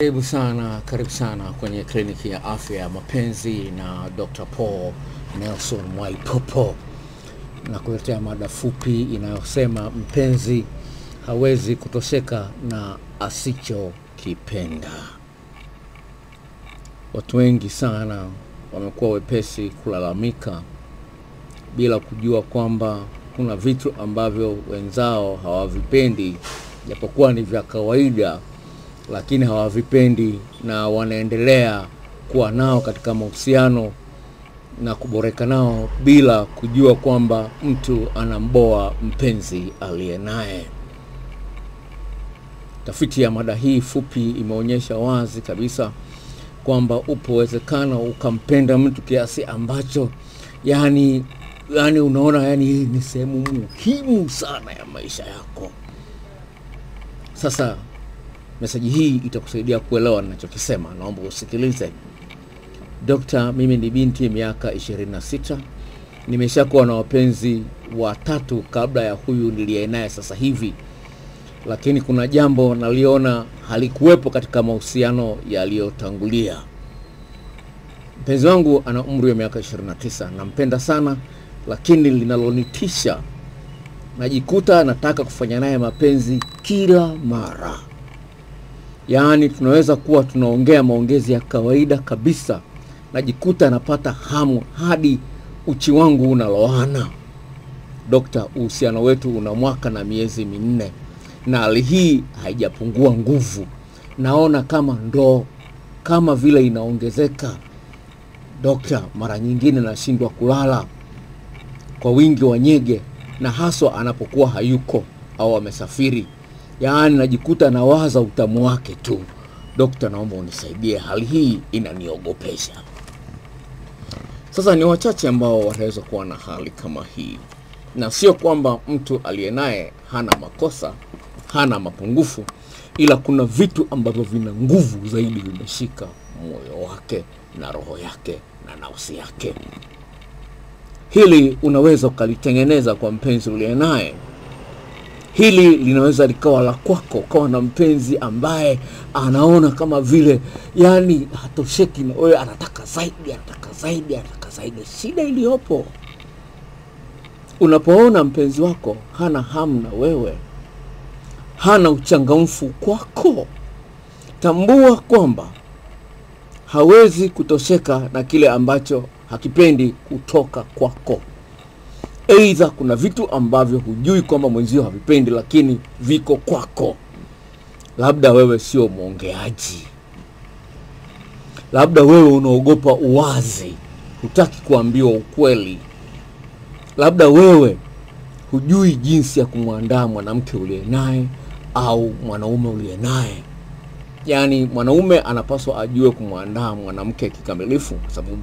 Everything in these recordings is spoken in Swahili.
Karibu sana, karibu sana kwenye kliniki ya afya ya mapenzi na Dr. Paul Nelson Mwaipopo na kuletea mada fupi inayosema mpenzi hawezi kutosheka na asichokipenda. Watu wengi sana wamekuwa wepesi kulalamika bila kujua kwamba kuna vitu ambavyo wenzao hawavipendi, japokuwa ni vya kawaida lakini hawavipendi na wanaendelea kuwa nao katika mahusiano na kuboreka nao bila kujua kwamba mtu anamboa mpenzi aliye naye. Tafiti ya mada hii fupi imeonyesha wazi kabisa kwamba upo uwezekano ukampenda mtu kiasi ambacho yani, yani unaona yani hii ni sehemu muhimu sana ya maisha yako. Sasa meseji hii itakusaidia kuelewa ninachokisema. Naomba usikilize. Dokta, mimi ni binti miaka 26, nimeshakuwa na wapenzi watatu kabla ya huyu niliye naye sasa hivi, lakini kuna jambo naliona halikuwepo katika mahusiano yaliyotangulia. Mpenzi wangu ana umri wa miaka 29, nampenda sana, lakini linalonitisha najikuta nataka kufanya naye mapenzi kila mara yaani tunaweza kuwa tunaongea maongezi ya kawaida kabisa, najikuta napata hamu hadi uchi wangu unaloana. Dokta, uhusiano wetu una mwaka na miezi minne. Na hali hii haijapungua nguvu, naona kama ndoo kama vile inaongezeka. Dokta, mara nyingine nashindwa kulala. Kwa wingi wa nyege, na haswa anapokuwa hayuko au amesafiri yaani najikuta nawaza utamu wake tu. Dokta, naomba unisaidie, hali hii inaniogopesha. Sasa ni wachache ambao wataweza kuwa na hali kama hii, na sio kwamba mtu aliye naye hana makosa, hana mapungufu, ila kuna vitu ambavyo vina nguvu zaidi vimeshika moyo wake na roho yake na nafsi yake. Hili unaweza ukalitengeneza kwa mpenzi uliye naye hili linaweza likawa la kwako, ukawa na mpenzi ambaye anaona kama vile yani hatosheki na wewe, anataka zaidi, anataka zaidi, anataka zaidi. Shida iliyopo unapoona mpenzi wako hana hamu na wewe, hana uchangamfu kwako, tambua kwamba hawezi kutosheka na kile ambacho hakipendi kutoka kwako. Aidha, kuna vitu ambavyo hujui kwamba mwenzio havipendi, lakini viko kwako. Labda wewe sio mwongeaji, labda wewe unaogopa uwazi, hutaki kuambiwa ukweli, labda wewe hujui jinsi ya kumwandaa mwanamke uliye naye au mwanaume uliye naye. Yaani, mwanaume anapaswa ajue kumwandaa mwanamke kikamilifu, kwa sababu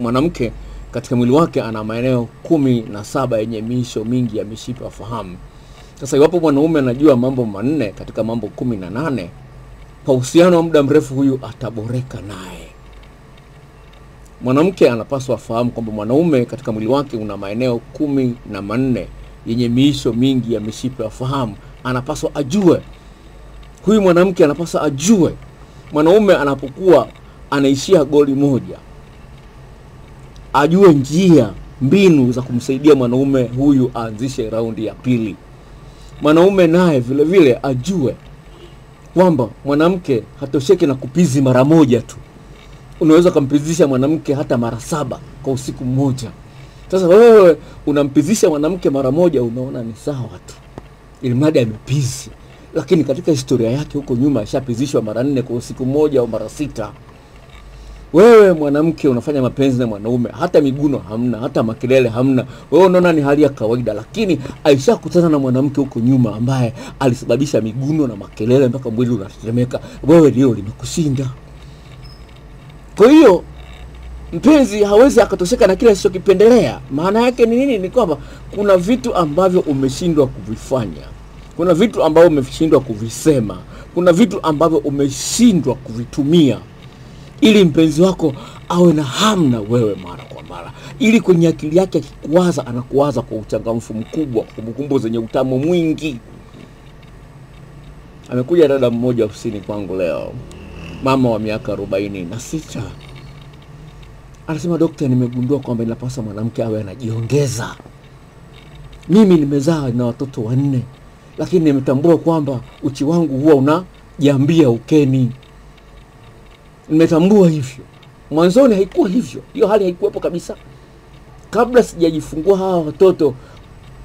mwanamke katika mwili wake ana maeneo kumi na saba yenye miisho mingi ya mishipa ya fahamu. Sasa iwapo mwanaume anajua mambo manne katika mambo kumi na nane kwa uhusiano wa muda mrefu, huyu ataboreka naye. Mwanamke anapaswa afahamu kwamba mwanaume katika mwili wake una maeneo kumi na manne yenye miisho mingi ya mishipa ya fahamu. Anapaswa ajue, huyu mwanamke anapaswa ajue, mwanaume anapokuwa anaishia goli moja ajue njia mbinu za kumsaidia mwanaume huyu aanzishe raundi ya pili. Mwanaume naye vile vile ajue kwamba mwanamke hatosheki na kupizi mara moja tu, unaweza ukampizisha mwanamke hata mara saba kwa usiku mmoja. Sasa wewe unampizisha mwanamke mara moja, unaona ni sawa tu, ilimradi amepizi, lakini katika historia yake huko nyuma ashapizishwa mara nne kwa usiku mmoja au mara sita. Wewe mwanamke unafanya mapenzi na mwanaume, hata miguno hamna, hata makelele hamna, wewe unaona ni hali ya kawaida, lakini aishakutana na mwanamke huko nyuma ambaye alisababisha miguno na makelele mpaka mwili unatetemeka, wewe ndio limekushinda. Kwa hiyo mpenzi hawezi akatosheka na kile asichokipendelea. Maana yake ni nini? Ni kwamba kuna vitu ambavyo umeshindwa kuvifanya, kuna vitu ambavyo umeshindwa kuvisema, kuna vitu ambavyo umeshindwa kuvitumia ili mpenzi wako awe na hamu na wewe mara kwa mara, ili kwenye akili yake akikuwaza, anakuwaza kwa uchangamfu mkubwa, kumbukumbu zenye utamu mwingi. Amekuja dada mmoja ofisini kwangu leo, mama wa miaka arobaini na sita anasema dokta, nimegundua kwamba inapasa mwanamke awe anajiongeza. Mimi nimezaa na watoto wanne, lakini nimetambua kwamba uchi wangu huwa unajiambia ukeni. Nimetambua hivyo. Mwanzoni haikuwa hivyo, hiyo hali haikuwepo kabisa. Kabla sijajifungua hawa watoto,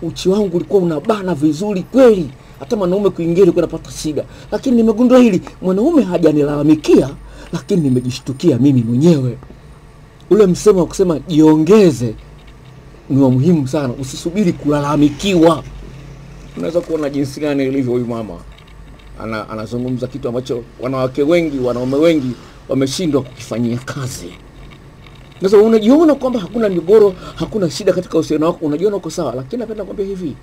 uchi wangu ulikuwa unabana vizuri kweli, hata mwanaume kuingia ilikuwa napata shida, lakini nimegundua hili, mwanaume hajanilalamikia, lakini nimejishtukia mimi mwenyewe. Ule msemo wa kusema jiongeze ni wa muhimu sana, usisubiri kulalamikiwa. Unaweza kuona jinsi gani ilivyo huyu mama ana, anazungumza kitu ambacho wanawake wengi, wanaume wengi wameshindwa kukifanyia kazi. Sasa unajiona kwamba hakuna migogoro, hakuna shida katika uhusiano wako, unajiona uko sawa, lakini napenda kwambia hivi,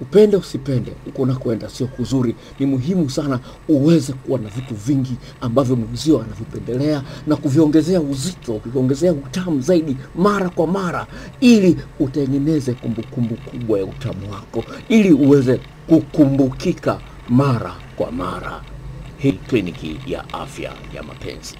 upende usipende, huko unakwenda sio kuzuri. Ni muhimu sana uweze kuwa na vitu vingi ambavyo mwenzio anavipendelea na kuviongezea uzito, kuviongezea utamu zaidi mara kwa mara, ili utengeneze kumbukumbu kubwa ya utamu wako, ili uweze kukumbukika mara kwa mara. Hii kliniki ya afya ya mapenzi.